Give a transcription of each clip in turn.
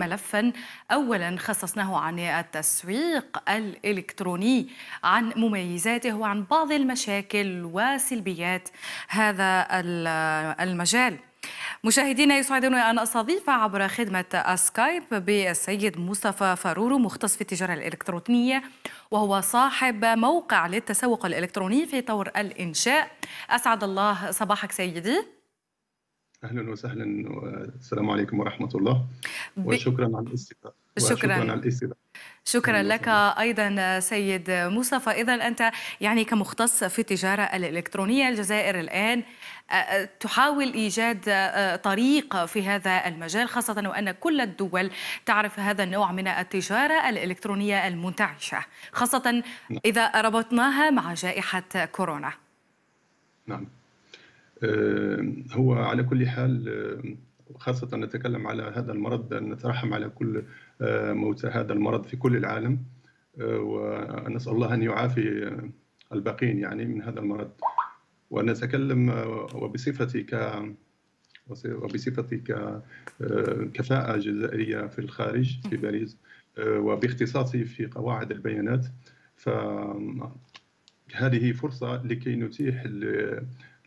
ملفا. اولا خصصناه عن التسويق الإلكتروني عن مميزاته وعن بعض المشاكل وسلبيات هذا المجال. مشاهدينا يسعدنا أن أستضيف عبر خدمة سكايب بالسيد مصطفى فارورو مختص في التجارة الإلكترونية وهو صاحب موقع للتسوق الإلكتروني في طور الإنشاء. أسعد الله صباحك سيدي. أهلا وسهلا والسلام عليكم ورحمة الله. وشكرا على الاستضافة. شكرا. على الاستضافة. شكرا لك أيضا سيد مصطفى. اذا أنت يعني كمختص في التجارة الإلكترونية الجزائر الآن تحاول إيجاد طريق في هذا المجال خاصة وأن كل الدول تعرف هذا النوع من التجارة الإلكترونية المنتعشة خاصة نعم. إذا ربطناها مع جائحة كورونا. نعم. هو على كل حال خاصة نتكلم على هذا المرض نترحم على كل موتى هذا المرض في كل العالم ونسأل الله أن يعافي الباقين يعني من هذا المرض. ونتكلم وبصفتي ك وبصفتي ككفاءة جزائرية في الخارج في باريس وباختصاصي في قواعد البيانات. فهذه فرصة لكي نتيح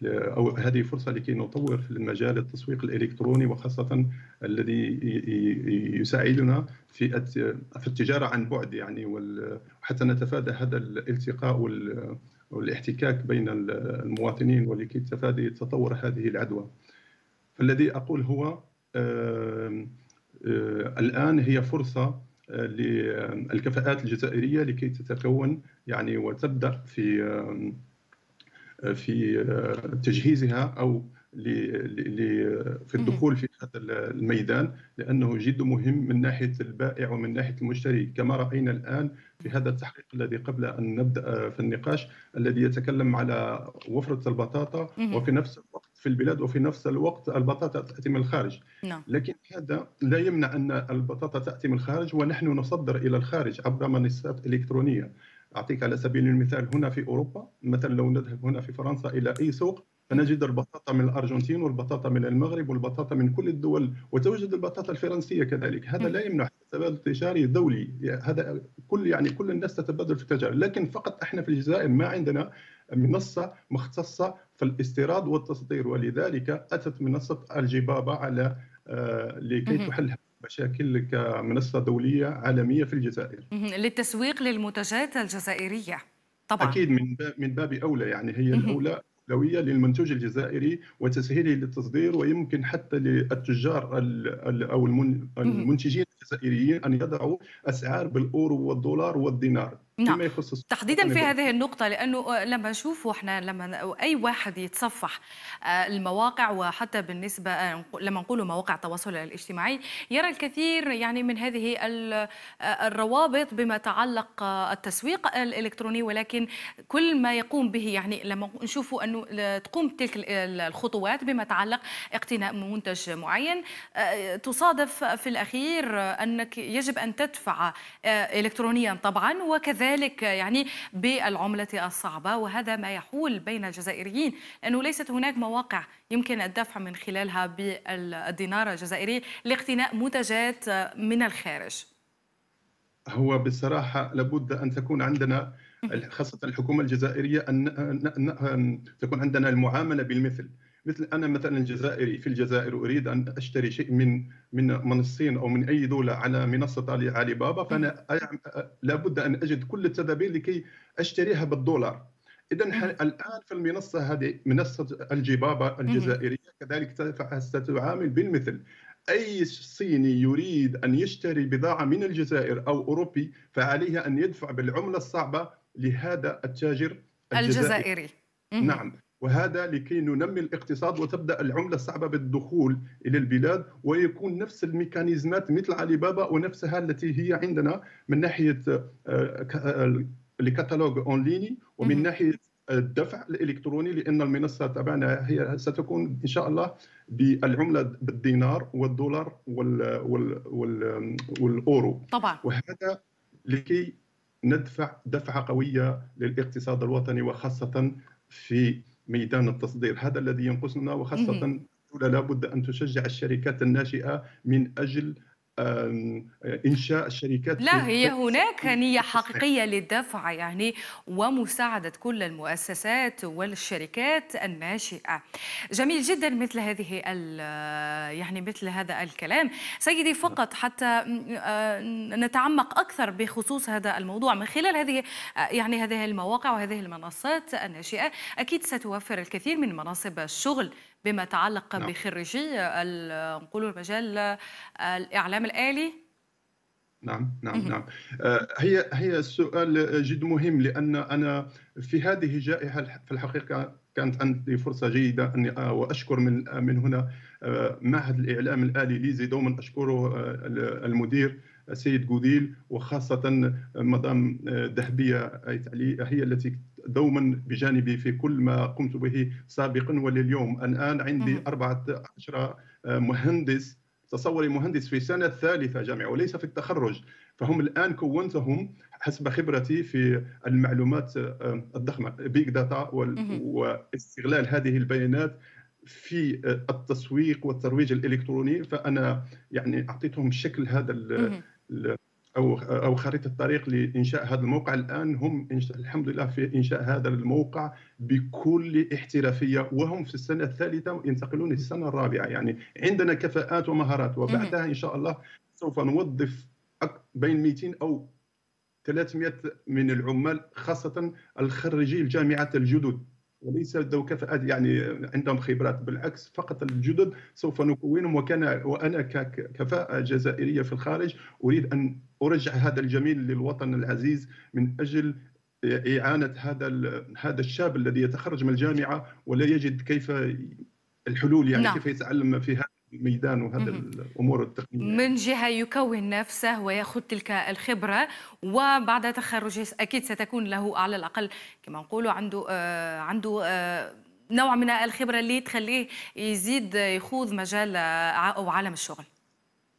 أو هذه فرصة لكي نطور في المجال التسويق الإلكتروني وخاصة الذي يساعدنا في في التجارة عن بعد يعني وحتى نتفادى هذا الالتقاء والاحتكاك بين المواطنين ولكي تفادي تطور هذه العدوى. فالذي أقول هو الآن هي فرصة للكفاءات الجزائرية لكي تتكون يعني وتبدأ في في تجهيزها أو في الدخول في هذا الميدان لأنه جد مهم من ناحية البائع ومن ناحية المشتري. كما رأينا الآن في هذا التحقيق الذي قبل أن نبدأ في النقاش الذي يتكلم على وفرة البطاطا وفي نفس الوقت في البلاد وفي نفس الوقت البطاطا تأتي من الخارج. نعم. لكن هذا لا يمنع أن البطاطا تأتي من الخارج ونحن نصدر إلى الخارج عبر منصات إلكترونية. أعطيك على سبيل المثال هنا في أوروبا مثلا لو نذهب هنا في فرنسا إلى أي سوق فنجد البطاطا من الأرجنتين والبطاطا من المغرب والبطاطا من كل الدول وتوجد البطاطا الفرنسية كذلك. هذا لا يمنع تبادل تجاري دولي هذا كل يعني كل الناس تتبادل في التجارة. لكن فقط إحنا في الجزائر ما عندنا منصة مختصة في الاستيراد والتصدير. ولذلك أتت منصة الجبابة على آه لكي تحل مشاكل كمنصة دولية عالمية في الجزائر. للتسويق للمنتجات الجزائرية. طبعا. أكيد من من باب أولى يعني هي الأولى أولوية للمنتوج الجزائري وتسهيله للتصدير ويمكن حتى للتجار أو المنتجين الجزائريين أن يضعوا أسعار بالأورو والدولار والدينار. نعم. فيما يخص تحديدا في هذه النقطة لأنه لما نشوف إحنا لما أي واحد يتصفح آه، المواقع وحتى بالنسبة آه، لما نقول مواقع التواصل الاجتماعي يرى الكثير يعني من هذه آه، الروابط بما تعلق التسويق الإلكتروني ولكن كل ما يقوم به يعني لما نشوفوا أنه تقوم تلك الخطوات بما يتعلق اقتناء منتج معين تصادف في الأخير أنك يجب أن تدفع إلكترونيا طبعا وكذلك ذلك يعني بالعملة الصعبة وهذا ما يحول بين الجزائريين لأنه ليست هناك مواقع يمكن الدفع من خلالها بالدينار الجزائري لاقتناء منتجات من الخارج. هو بصراحة لابد أن تكون عندنا خاصة الحكومة الجزائرية أن تكون عندنا المعاملة بالمثل. مثل أنا مثلا جزائري في الجزائر أريد أن أشتري شيء من من من الصين أو من أي دولة على منصة علي بابا فأنا لابد أن أجد كل التدابير لكي أشتريها بالدولار. اذا الآن في المنصة هذه منصة الجبابة الجزائرية كذلك ستعامل بالمثل. أي صيني يريد أن يشتري بضاعة من الجزائر أو أوروبي فعليه أن يدفع بالعملة الصعبة لهذا التاجر الجزائري, الجزائري. نعم. وهذا لكي ننمي الاقتصاد وتبدأ العملة الصعبة بالدخول إلى البلاد ويكون نفس الميكانيزمات مثل علي بابا ونفسها التي هي عندنا من ناحية الكتالوج آه، اون ليني ومن ناحية الدفع الإلكتروني لأن المنصة تبعنا هي ستكون إن شاء الله بالعملة بالدينار والدولار وال وال وال والأورو. طبعا. وهذا لكي ندفع دفعة قوية للاقتصاد الوطني وخاصة في ميدان التصدير. هذا الذي ينقصنا وخاصة الدولة لابد أن تشجع الشركات الناشئة من أجل إنشاء الشركات لا هي هناك نية حقيقية للدفع يعني ومساعدة كل المؤسسات والشركات الناشئة. جميل جدا مثل هذه يعني مثل هذا الكلام. سيدي فقط حتى آه، نتعمق أكثر بخصوص هذا الموضوع من خلال هذه آه، يعني هذه المواقع وهذه المنصات الناشئة. أكيد ستوفر الكثير من مناصب الشغل بما يتعلق نعم. بخريجي نقولوا المجال الإعلام الآلي؟ نعم نعم نعم. آه، هي هي السؤال جد مهم لأن أنا في هذه الجائحه في الحقيقة كانت عندي فرصة جيدة أني آه، وأشكر من من هنا آه، معهد الإعلام الآلي ليزي دوما أشكره المدير السيد جوديل وخاصة مدام ذهبيه هي التي دوما بجانبي في كل ما قمت به سابقا ولليوم. الآن عندي 14 مهندس تصوري مهندس في سنة ثالثة جامعة وليس في التخرج. فهم الآن كونتهم حسب خبرتي في المعلومات آه، الضخمة big data واستغلال هذه البيانات في التسويق والترويج الإلكتروني. فأنا يعني أعطيتهم شكل هذا أو أو خريطة الطريق لإنشاء هذا الموقع. الآن هم الحمد لله في إنشاء هذا الموقع بكل احترافية وهم في السنة الثالثة ينتقلون للسنه الرابعة. يعني عندنا كفاءات ومهارات وبعدها إن شاء الله سوف نوظف بين 200 أو 300 من العمال خاصة الخريجي الجامعات الجدد. وليس ذو كفاءات يعني عندهم خبرات بالعكس فقط الجدد سوف نكونهم وكان وأنا ككفاءه جزائرية في الخارج أريد أن أرجع هذا الجميل للوطن العزيز من أجل إعانة هذا هذا الشاب الذي يتخرج من الجامعة ولا يجد كيف الحلول يعني نعم. كيف يتعلم في الميدان وهذا الأمور التقنية. من جهة يكون نفسه ويأخذ تلك الخبرة وبعد تخرجه أكيد ستكون له على الأقل كما نقولوا عنده آه عنده آه نوع من الخبرة اللي تخليه يزيد يخوض مجال آه، أو عالم الشغل.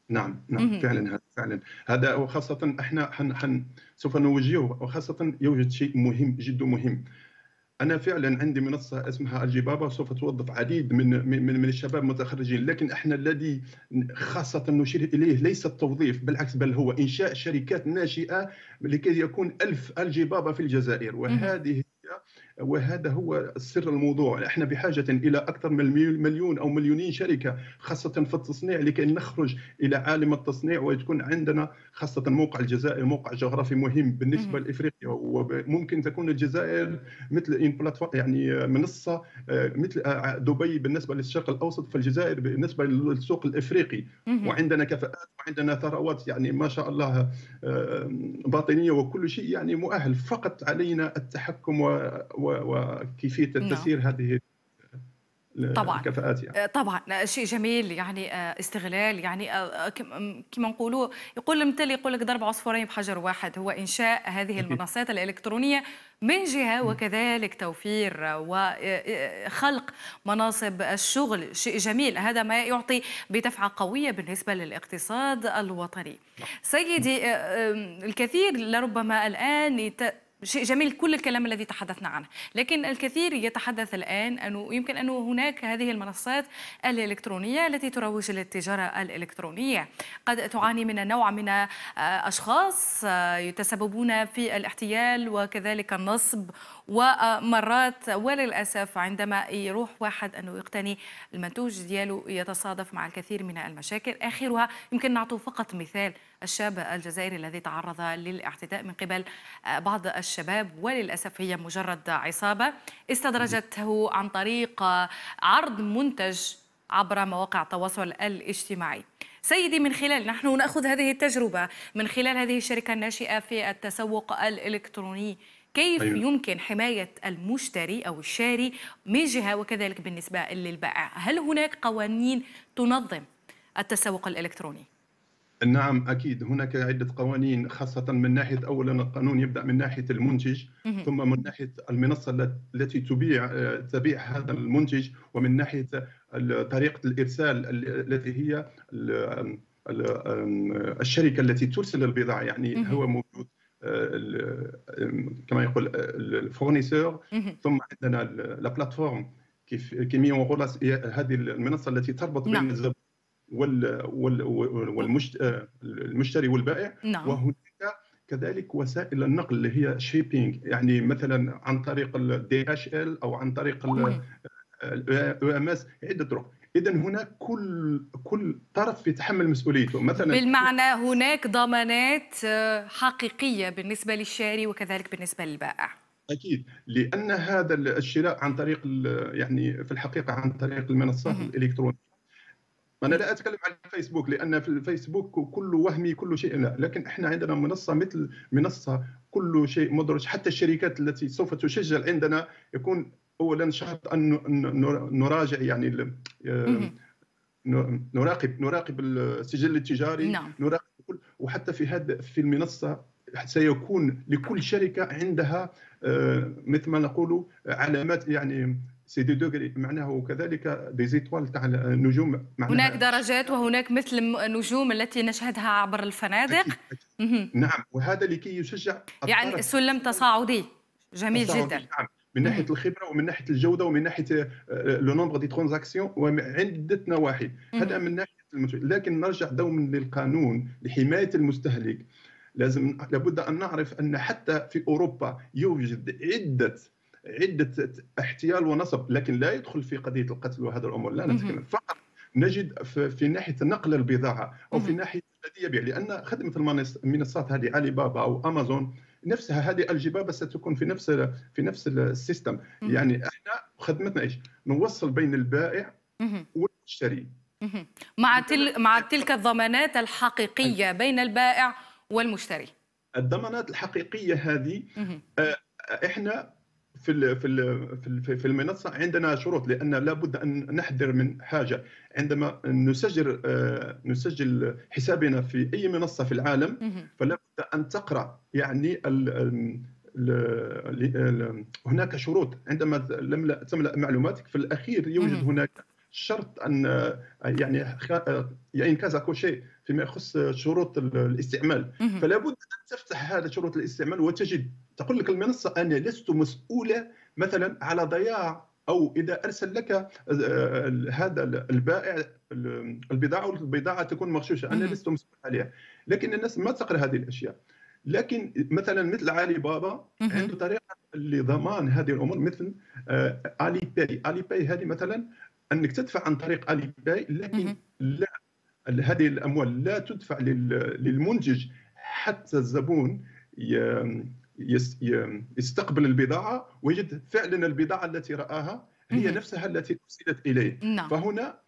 نعم نعم فعلا هذا فعلا. هذا وخاصة إحنا حن حن سوف نوجهه وخاصة يوجد شيء مهم جد مهم. أنا فعلا عندي منصة اسمها الجبابة سوف توظف عديد من من من الشباب المتخرجين. لكن إحنا الذي خاصة نشير إليه ليس التوظيف بالعكس بل هو إنشاء شركات ناشئة لكي يكون ألف الجبابة في الجزائر. وهذه وهذا هو سر الموضوع. إحنا بحاجة إلى أكثر من مليون أو مليونين شركة خاصة في التصنيع لكي نخرج إلى عالم التصنيع وتكون عندنا خاصة موقع الجزائر موقع جغرافي مهم بالنسبة لإفريقيا. وممكن تكون الجزائر مثل يعني منصة آه، مثل آه، دبي بالنسبة للشرق الأوسط فالجزائر بالنسبة للسوق الإفريقي. وعندنا كفاءات وعندنا ثروات يعني ما شاء الله آه، باطنية وكل شيء يعني مؤهل. فقط علينا التحكم و وكيفيه نعم. تسيير هذه طبعا. الكفاءات يعني. آه، طبعا. شيء جميل يعني آه، استغلال يعني آه، كما نقولوا يقول المثل يقول لك ضرب عصفورين بحجر واحد هو إنشاء هذه المنصات الإلكترونية من جهة وكذلك توفير وخلق مناصب الشغل. شيء جميل. هذا ما يعطي بدفعة قوية بالنسبة للاقتصاد الوطني. نعم. سيدي الكثير لربما الآن شيء جميل كل الكلام الذي تحدثنا عنه. لكن الكثير يتحدث الآن أنه يمكن أنه هناك هذه المنصات الإلكترونية التي تروج للتجارة الإلكترونية. قد تعاني من نوع من أشخاص آه، يتسببون في الاحتيال وكذلك النصب ومرات وللأسف عندما يروح واحد أنه يقتني المنتوج دياله يتصادف مع الكثير من المشاكل. آخرها يمكن نعطوا فقط مثال الشاب الجزائري الذي تعرض للاعتداء من قبل بعض الشباب وللأسف هي مجرد عصابة. استدرجته عن طريق عرض منتج عبر مواقع التواصل الاجتماعي. سيدي من خلال نحن نأخذ هذه التجربة من خلال هذه الشركة الناشئة في التسوق الإلكتروني. كيف أيوة. يمكن حماية المشتري أو الشاري من جهة وكذلك بالنسبة للبائع هل هناك قوانين تنظم التسوق الإلكتروني؟ نعم أكيد هناك عدة قوانين خاصة من ناحية اولا القانون يبدأ من ناحية المنتج ثم من ناحية المنصة التي تبيع تبيع هذا المنتج ومن ناحية طريقة الإرسال التي هي الشركة التي ترسل البضاعة يعني هو موجود كما يقول ال fournisseur. ثم عندنا la plateforme كيف qui met هذه المنصة التي تربط بين نعم. الزبون والمشتري والبائع. نعم. وهناك كذلك وسائل النقل اللي هي shipping يعني مثلا عن طريق ال DHL أو عن طريق ال EMS عدة طرق. اذا هناك كل كل طرف يتحمل مسؤوليته. مثلا بالمعنى هناك ضمانات آه، حقيقية بالنسبة للشاري وكذلك بالنسبة للبائع. أكيد. لأن هذا الشراء عن طريق يعني في الحقيقة عن طريق المنصات الإلكترونية. أنا لا أتكلم عن الفيسبوك لأن في الفيسبوك كله وهمي كل شيء لا. لكن إحنا عندنا منصة مثل منصة كل شيء مدرج. حتى الشركات التي سوف تسجل عندنا يكون اولا شرط أن نراجع يعني نراقب نراقب السجل التجاري نعم. نراقب كل وحتى في هذا في المنصة سيكون لكل شركة عندها آه، مثل ما نقول علامات يعني c'est des degrés معناه كذلك des étoiles تاع النجوم هناك درجات وهناك مثل النجوم التي نشهدها عبر الفنادق أكيد. أكيد. نعم وهذا لكي يشجع يعني سلم تصاعدي جميل تصاعدي. جدا نعم. من ناحية الخبرة ومن ناحية الجودة ومن ناحية le nombre des transactions وعده نواحي. هذا من ناحية المنتج. لكن نرجع دوما للقانون لحماية المستهلك. لازم لابد أن نعرف أن حتى في أوروبا يوجد عدة عدة احتيال ونصب لكن لا يدخل في قضية القتل وهذا الأمور لا نتكلم. فقط نجد في ناحية نقل البضاعة أو في ناحية الذي يبيع. لأن خدمة المنصات هذه علي بابا أو أمازون نفسها هذه الجبابة ستكون في نفس في نفس السيستم يعني إحنا خدمتنا إيش؟ نوصل بين البائع والمشتري. مع تل مع تلك الضمانات الحقيقية بين البائع والمشتري. الضمانات الحقيقية هذه آه، إحنا في في في المنصة عندنا شروط لأن لابد أن نحذر من حاجة. عندما نسجل آه، نسجل حسابنا في أي منصة في العالم فلا بد أن تقرأ. يعني هناك شروط. عندما تملأ معلوماتك في الأخير يوجد هناك شرط أن يعني يعني كذا كل شيء فيما يخص شروط الاستعمال. فلا بد أن تفتح هذا شروط الاستعمال وتجد تقول لك المنصة أنا لست مسؤولة مثلا على ضياع أو إذا أرسل لك آه، هذا البائع البضاعة والبضاعة تكون مغشوشة. أنا لست مسؤول عليها. لكن الناس ما تقرأ هذه الأشياء. لكن مثلا مثل علي بابا عنده طريقة لضمان هذه الأمور مثل Alipay. Alipay هذه مثلا أنك تدفع عن طريق Alipay لكن لا هذه الأموال لا تدفع للمنتج حتى الزبون يستقبل البضاعة ويجد فعلا البضاعة التي رآها هي نفسها التي أرسلت إليه. نعم. فهنا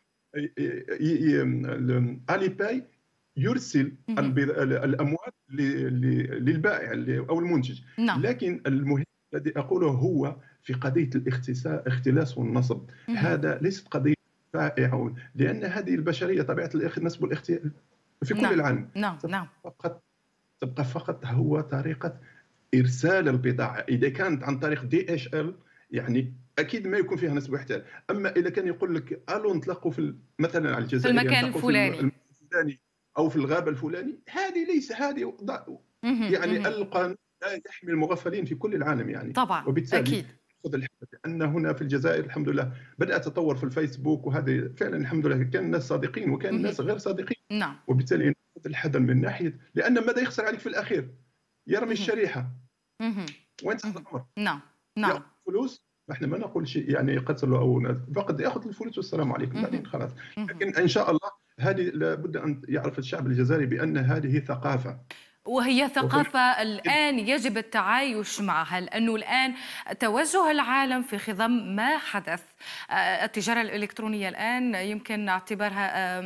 Alipay يرسل الأموال للبائع أو المنتج. نعم. لكن المهم الذي أقوله هو في قضية الاختلاس والنصب. هذا ليست قضية بائع لأن هذه البشرية طبيعة نسب الاختيار في كل نعم. العالم. نعم. نعم. فقط تبقى فقط هو طريقة إرسال البضاعه إذا كانت عن طريق دي اتش ال يعني أكيد ما يكون فيها نسب احتيال أما إذا كان يقول لك ألو نطلقوا في مثلا على الجزائر في المكان الفلاني. الفلاني أو في الغابة الفلاني هذه ليس هذه يعني القانون لا يحمي المغفلين في كل العالم يعني. طبعا وبالتالي أكيد. لأن هنا في الجزائر الحمد لله بدا تطور في الفيسبوك وهذه فعلا الحمد لله كان الناس صادقين وكان الناس غير صادقين. نعم. وبالتالي الحذر من ناحية لأن ماذا يخسر عليك في الأخير؟ يرمي الشريحة. وين الامر؟ نعم نعم. فلوس إحنا ما نقول شيء يعني قتلوا أو فقد يأخذ الفلوس والسلام عليكم. بعدين خلاص. لكن إن شاء الله هذه لابد أن يعرف الشعب الجزائري بأن هذه ثقافة. وهي ثقافة الآن يجب التعايش معها. لأنه الآن توجه العالم في خضم ما حدث. آه، التجارة الإلكترونية الآن يمكن اعتبارها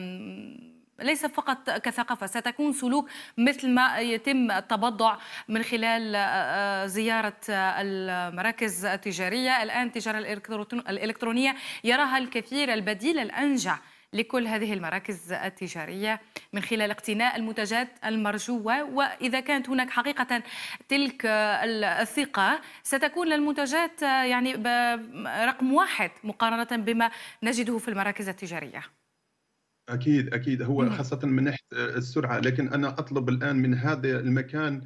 ليس فقط كثقافة ستكون سلوك مثل ما يتم التبضع من خلال آه، آه، زيارة المراكز التجارية. الآن التجارة الإلكترونية يراها الكثير البديل الأنجع لكل هذه المراكز التجارية من خلال اقتناء المنتجات المرجوة. وإذا كانت هناك حقيقة تلك الثقة ستكون للمنتجات يعني رقم واحد مقارنة بما نجده في المراكز التجارية. أكيد أكيد. هو خاصة من ناحية السرعة لكن أنا أطلب الآن من هذا المكان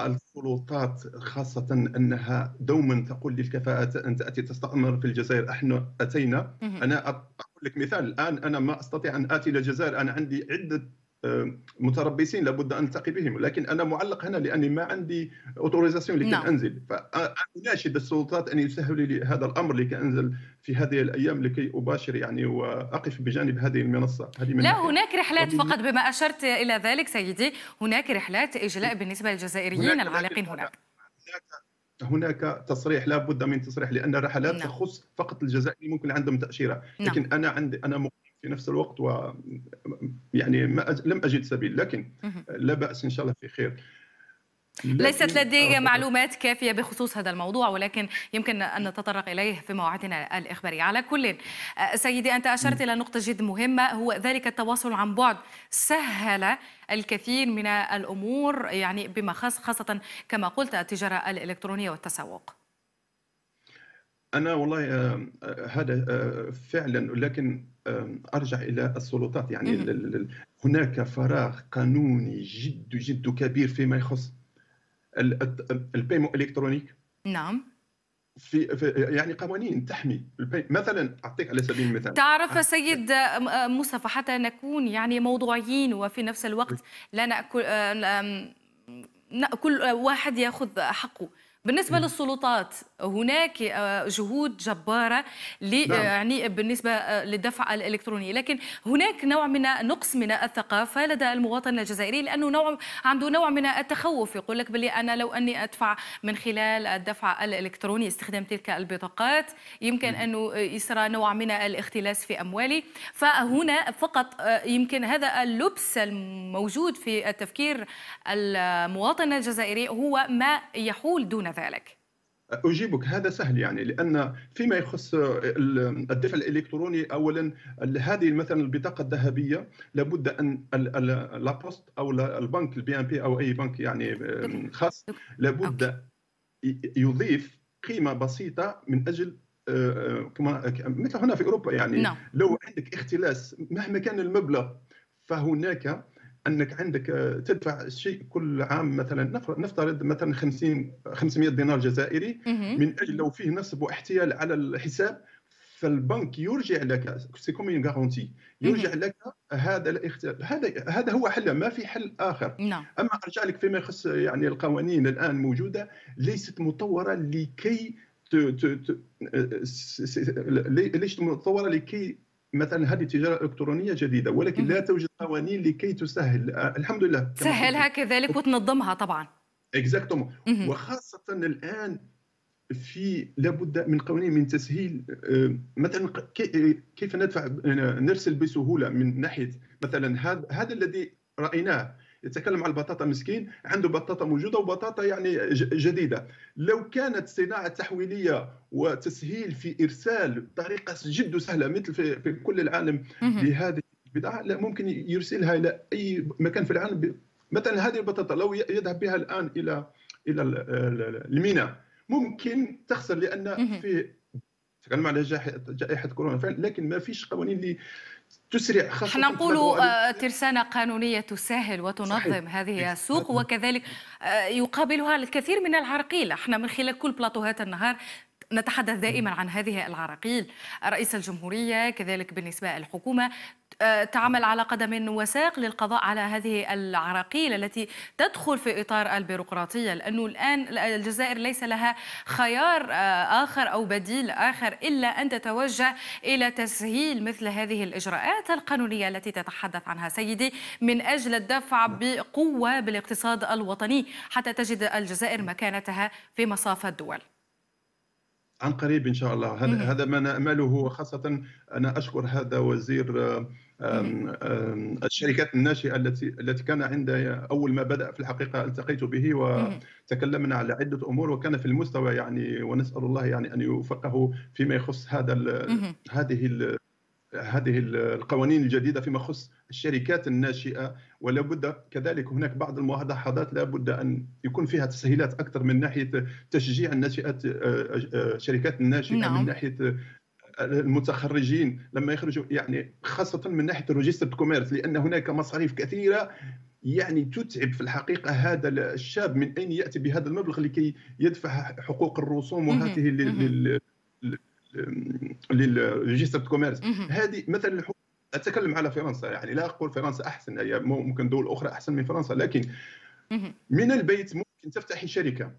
السلطات خاصة أنها دوما تقول للكفاءات أن تأتي تستأمر في الجزائر. نحن أتينا. أنا أقول لك مثال. الآن أنا ما أستطيع أن آتي إلى الجزائر. أنا عندي عدة متربصين لابد أن التقي بهم. لكن أنا معلق هنا لأني ما عندي اوتوريزاسيون لكي نعم. أنزل. فأناشد السلطات أن يسهلوا لي هذا الأمر لكي أنزل في هذه الأيام لكي أباشر يعني وأقف بجانب هذه المنصة. هذه من لا هناك رحلات فقط بما أشرت إلى ذلك سيدي. هناك رحلات إجلاء بالنسبة للجزائريين العالقين هناك. هناك تصريح. لا بد من تصريح لأن الرحلات نعم. تخص فقط الجزائريين ممكن عندهم تأشيرة. نعم. لكن أنا عندي أنا في نفس الوقت و يعني ما أج... لم أجد سبيل لكن لا بأس إن شاء الله في خير. ليست لدي معلومات كافية بخصوص هذا الموضوع ولكن يمكن أن نتطرق إليه في مواعيدنا الإخبارية. على كل سيدي أنت أشرت إلى نقطة جد مهمة هو ذلك التواصل عن بعد سهل الكثير من الأمور يعني بما خاص خاصة كما قلت التجارة الإلكترونية والتسوق. أنا والله هذا فعلا لكن أرجع إلى السلطات. يعني هناك فراغ قانوني جد جد كبير فيما يخص البيمو إلكترونيك. نعم. في, في يعني قوانين تحمي مثلا أعطيك على سبيل المثال. تعرف سيد مصطفى حتى نكون يعني موضوعيين وفي نفس الوقت لا نأكل كل واحد يأخذ حقه. بالنسبة للسلطات هناك آه، جهود جبارة نعم. يعني بالنسبة آه، للدفع الإلكتروني. لكن هناك نوع من نقص من الثقافة لدى المواطن الجزائري لأنه نوع عنده نوع من التخوف. يقول لك بلي أنا لو أني أدفع من خلال الدفع الإلكتروني استخدام تلك البطاقات يمكن أنه يسرى نوع من الاختلاس في أموالي. فهنا فقط آه، يمكن هذا اللبس الموجود في التفكير المواطن الجزائري هو ما يحول دون ذلك؟ أجيبك هذا سهل يعني لأن فيما يخص الدفع الإلكتروني أولا هذه مثلا البطاقة الذهبية لابد أن la poste أو البنك ال BNP أو أي بنك يعني خاص لابد يضيف قيمة بسيطة من أجل آه، آه، كما مثل هنا في أوروبا يعني نعم. لو عندك اختلاس مهما كان المبلغ فهناك أنك عندك آه، تدفع شيء كل عام مثلا نفترض مثلا 50 500 دينار جزائري من أجل لو فيه نصب واحتيال على الحساب فالبنك يرجع لك c'est comme garantie يرجع لك هذا الاختلاس. هذا هذا هو حل ما في حل آخر. نعم. أما أرجع لك فيما يخص يعني القوانين الآن موجودة ليست مطورة لكي ت... ت... ت... ليست مطورة لكي مثلا هذه التجاره الالكترونيه جديدة ولكن لا توجد قوانين لكي تسهل. الحمد لله. تسهلها كذلك وتنظمها طبعا. اكزاكتومون وخاصة الآن في لابد من قوانين من تسهيل آه، مثلا كيف ندفع نرسل بسهولة من ناحية مثلا هذا هذا الذي رأيناه. يتكلم عن البطاطا مسكين عنده بطاطا موجودة وبطاطا يعني جديدة. لو كانت صناعة تحويلية وتسهيل في إرسال بطريقه جد سهله مثل في, في كل العالم لهذه البضاعة لا ممكن يرسلها إلى أي مكان في العالم مثلا هذه البطاطا لو يذهب بها الآن إلى إلى الميناء ممكن تخسر لأن في تكلم على جائحة كورونا لكن ما فيش قوانين اللي تسرع خاصة نقول آه، ترسانة قانونية تسهل وتنظم صحيح. هذه السوق وكذلك آه، يقابلها الكثير من العراقيل. إحنا من خلال كل بلاطوهات النهار نتحدث دائما عن هذه العراقيل. رئيس الجمهورية كذلك بالنسبة للحكومة تعمل على قدم وساق للقضاء على هذه العراقيل التي تدخل في إطار البيروقراطية. لأنه الآن الجزائر ليس لها خيار آه، آخر أو بديل آخر إلا أن تتوجه إلى تسهيل مثل هذه الإجراءات القانونية التي تتحدث عنها. سيدي من أجل الدفع بقوة بالاقتصاد الوطني حتى تجد الجزائر مكانتها في مصاف الدول. عن قريب إن شاء الله. هذا هذا ما نامله خاصه أنا أشكر هذا وزير الشركات الناشئة التي التي كان عند أول ما بدأ في الحقيقة التقيت به وتكلمنا على عدة أمور وكان في المستوى يعني ونسأل الله يعني أن يوفقه فيما يخص هذا هذه هذه القوانين الجديدة فيما يخص الشركات الناشئة. ولا بد كذلك هناك بعض الملاحظات لا بد أن يكون فيها تسهيلات أكثر من ناحية تشجيع الناشئات الشركات الناشئة نعم. من ناحية المتخرجين لما يخرجوا يعني خاصة من ناحية ال registre commerce لأن هناك مصاريف كثيرة. يعني تتعب في الحقيقة هذا الشاب من أين يأتي بهذا المبلغ لكي يدفع حقوق الرسوم وهذه لل لل registre commerce هذه مثلا أتكلم على فرنسا يعني لا أقول فرنسا أحسن هي ممكن دول أخرى أحسن من فرنسا لكن من البيت ممكن تفتحي شركة.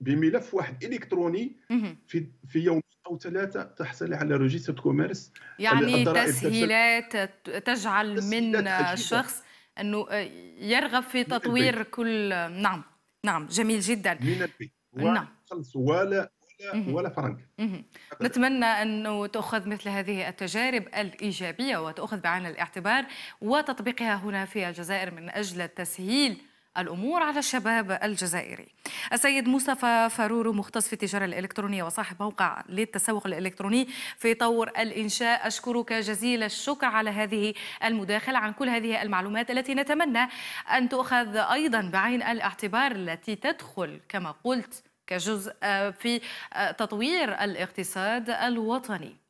بملف واحد إلكتروني في في يوم أو ثلاثة تحصل على registre commerce يعني تسهيلات تجعل من الشخص أنه يرغب في تطوير كل نعم نعم جميل جدا. من البيت. نعم. ولا ولا فرنك. نتمنى أنه تأخذ مثل هذه التجارب الإيجابية وتأخذ بعين الاعتبار وتطبيقها هنا في الجزائر من أجل تسهيل الأمور على الشباب الجزائري. السيد مصطفى فرورو مختص في التجارة الإلكترونية وصاحب موقع للتسوق الإلكتروني في طور الإنشاء أشكرك جزيل الشكر على هذه المداخلة عن كل هذه المعلومات التي نتمنى أن تؤخذ أيضا بعين الاعتبار التي تدخل كما قلت كجزء في تطوير الاقتصاد الوطني.